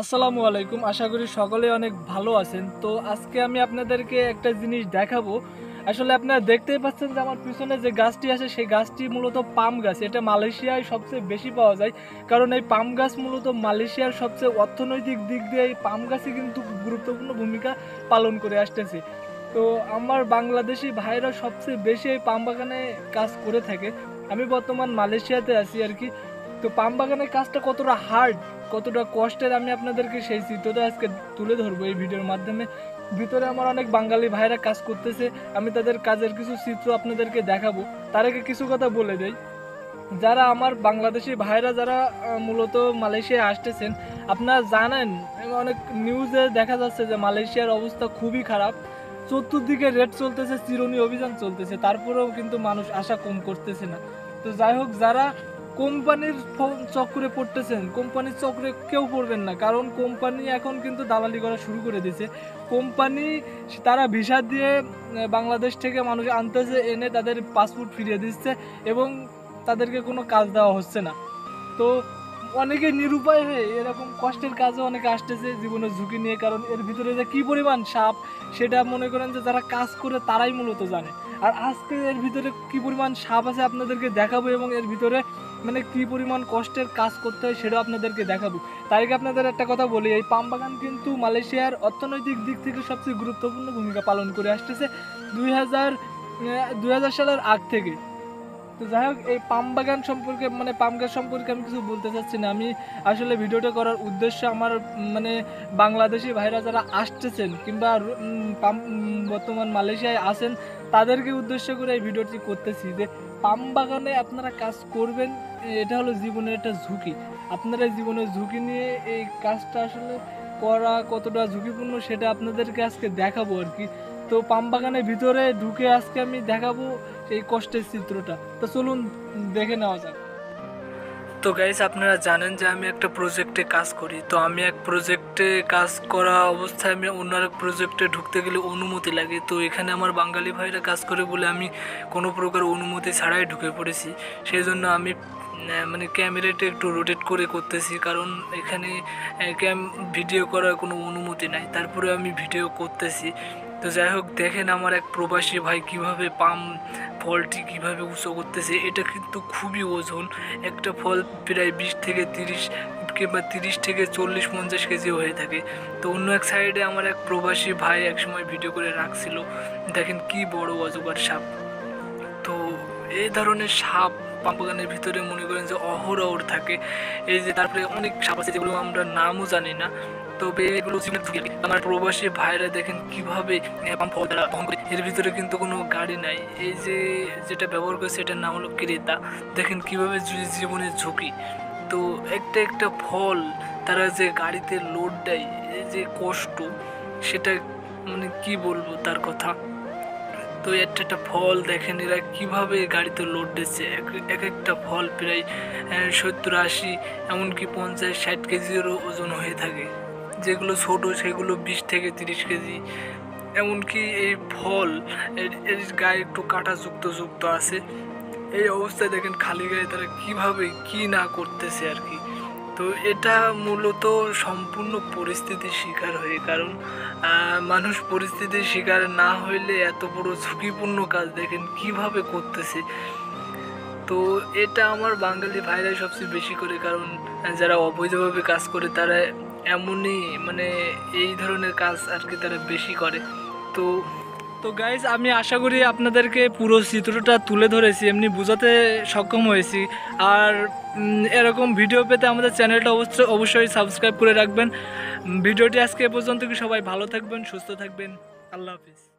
আসসালামু আলাইকুম। আশা করি সকলে অনেক ভালো আছেন। তো আজকে আমি আপনাদেরকে একটা জিনিস দেখাবো। আসলে আপনারা দেখতেই পাচ্ছেন যে আমার পিছনে যে গাছটি আছে, সেই গাছটি মূলত পাম গাছ। এটা মালয়েশিয়ায় সবচেয়ে বেশি পাওয়া যায়। কারণ এই পাম গাছ মূলত মালয়েশিয়ার সবচেয়ে অর্থনৈতিক দিক দিয়ে এই পাম গাছই কিন্তু গুরুত্বপূর্ণ ভূমিকা পালন করে আসতেছে। তো আমার বাংলাদেশি ভাইরা সবচেয়ে বেশি এই পাম বাগানে কাজ করে থাকে। আমি বর্তমান মালয়েশিয়াতে আছি আর কি। তো পাম বাগানের কাজটা কতটা হার্ড কতটা কষ্টের আমি আপনাদেরকে সেই চিত্রটা আজকে তুলে ধরবো এই ভিডিওর মাধ্যমে। ভিতরে আমার অনেক বাঙালি ভাইরা কাজ করতেছে, আমি তাদের কাজের কিছু চিত্র আপনাদেরকে দেখাবো। তার আগে কিছু কথা বলে দেই। যারা আমার বাংলাদেশি ভাইরা যারা মূলত মালয়েশিয়ায় আসতেছেন, আপনারা জানেন, অনেক নিউজে দেখা যাচ্ছে যে মালয়েশিয়ার অবস্থা খুবই খারাপ। চতুর্দিকে রেড চলতেছে, চিরুনি অভিযান চলতেছে, তারপরেও কিন্তু মানুষ আশা কম করতেছে না। তো যাই হোক, যারা কোম্পানির চক্রে পড়তেছেন। কোম্পানির চক্রে কেউ পড়বেন না, কারণ কোম্পানি এখন কিন্তু দালালি করা শুরু করে দিয়েছে। কোম্পানি, তারা ভিসা দিয়ে বাংলাদেশ থেকে মানুষ আনতেছে, এনে তাদের পাসপোর্ট ফিরিয়ে দিচ্ছে এবং তাদেরকে কোনো কাজ দেওয়া হচ্ছে না। তো অনেকে নিরুপায় হয়ে এরকম কষ্টের কাজে অনেকে আসতেছে জীবনের ঝুঁকি নিয়ে, কারণ এর ভিতরে যে কী পরিমাণ সাপ, সেটা মনে করেন যে যারা কাজ করে তারাই মূলত জানে। আর আজকে এর ভিতরে কী পরিমাণ সাপ আছে আপনাদেরকে দেখাবো এবং এর ভিতরে মানে কি পরিমাণ কষ্টের কাজ করতে হয় সেটাও আপনাদেরকে দেখাবো। তাই আগে আপনাদের একটা কথা বলি, এই পাম বাগান কিন্তু মালয়েশিয়ার অর্থনৈতিক দিক থেকে সবচেয়ে গুরুত্বপূর্ণ ভূমিকা পালন করে আসতেছে। দুই হাজার দুই হাজার সালের আগ থেকে। তো যাই হোক, এই পাম বাগান সম্পর্কে মানে পাম গাছ সম্পর্কে আমি কিছু বলতে চাচ্ছি না। আমি আসলে ভিডিওটা করার উদ্দেশ্য আমার মানে বাংলাদেশি ভাইরা যারা আসতেছেন কিংবা পাম বর্তমান মালয়েশিয়ায় আছেন, তাদেরকে উদ্দেশ্য করে এই ভিডিওটি করতেছি যে পাম বাগানে আপনারা কাজ করবেন এটা হলো জীবনের একটা ঝুঁকি। আপনারা জীবনের ঝুঁকি নিয়ে এই কাজটা আসলে করা কতটা ঝুঁকিপূর্ণ সেটা আপনাদেরকে আজকে দেখাবো আর কি। তো পাম বাগানের ভিতরে ঢুকে আজকে আমি দেখাবো সেই কষ্টের চিত্রটা। তো চলুন, দেখে নেওয়া যাক। তো গাইস আপনারা জানেন যে আমি একটা প্রজেক্টে কাজ করি। তো আমি এক প্রজেক্টে কাজ করা অবস্থায় আমি অন্য এক প্রজেক্টে ঢুকতে গেলে অনুমতি লাগে। তো এখানে আমার বাঙালি ভাইরা কাজ করে বলে আমি কোনো প্রকার অনুমতি ছাড়াই ঢুকে পড়েছি। সেই জন্য আমি মানে ক্যামেরাটা একটু রোটেট করে করতেছি। কারণ এখানে ক্যাম ভিডিও করার কোনো অনুমতি নাই। তারপরে আমি ভিডিও করতেছি। তো যাই হোক, দেখেন আমার এক প্রবাসী ভাই কীভাবে পাম ফলটি কীভাবে উঁচু করতেছে, এটা কিন্তু খুবই ওজন। একটা ফল প্রায় বিশ থেকে তিরিশ কিংবা তিরিশ থেকে চল্লিশ পঞ্চাশ কেজি হয়ে থাকে। তো অন্য এক সাইডে আমার এক প্রবাসী ভাই একসময় ভিডিও করে রাখছিল, দেখেন কি বড় অজগর সাপ। তো এই ধরনের সাপ পাম্পগানের ভিতরে মনে করেন যে অহরহর থাকে। এই যে তারপরে অনেক সাপ আছে যেগুলো আমরা নামও জানি না। তবে এগুলো আর আমার প্রবাসী ভাইরা দেখেন কীভাবে পাম্প তারা এর ভিতরে কিন্তু কোনো গাড়ি নাই। এই যে যেটা ব্যবহার করে সেটার নাম হলো ক্রেতা। দেখেন কীভাবে জীবনের ঝুঁকি। তো একটা একটা ফল তারা যে গাড়িতে লোড দেয়, এই যে কষ্ট, সেটা মানে কি বলব তার কথা? তো একটা একটা ফল দেখেন, এরা কীভাবে গাড়িতে লোড দিচ্ছে। এক এক একটা ফল প্রায় সত্তর, আশি, এমনকি পঞ্চাশ, ষাট কেজিরও ওজন হয়ে থাকে। যেগুলো ছোট, সেগুলো বিশ থেকে তিরিশ কেজি। এমনকি এই ফল এর গায়ে একটু কাটা যুক্ত যুক্ত আছে। এই অবস্থায় দেখেন, খালি গায়ে তারা কীভাবে কী না করতেছে আর কি। তো এটা মূলত সম্পূর্ণ পরিস্থিতির শিকার হয়ে। কারণ মানুষ পরিস্থিতির শিকার না হইলে এত বড় ঝুঁকিপূর্ণ কাজ দেখেন কীভাবে করতেছে। তো এটা আমার বাঙালি ভাইরাই সবচেয়ে বেশি করে, কারণ, যারা অবৈধভাবে কাজ করে তারা এমনই মানে এই ধরনের কাজ আর কি তারা বেশি করে। তো তো গাইজ আমি আশা করি আপনাদেরকে পুরো চিত্রটা তুলে ধরেছি, এমনি বোঝাতে সক্ষম হয়েছি। আর এরকম ভিডিও পেতে আমাদের চ্যানেলটা অবশ্যই অবশ্যই সাবস্ক্রাইব করে রাখবেন। ভিডিওটি আজকে এ পর্যন্ত। কি সবাই ভালো থাকবেন, সুস্থ থাকবেন। আল্লাহ হাফিজ।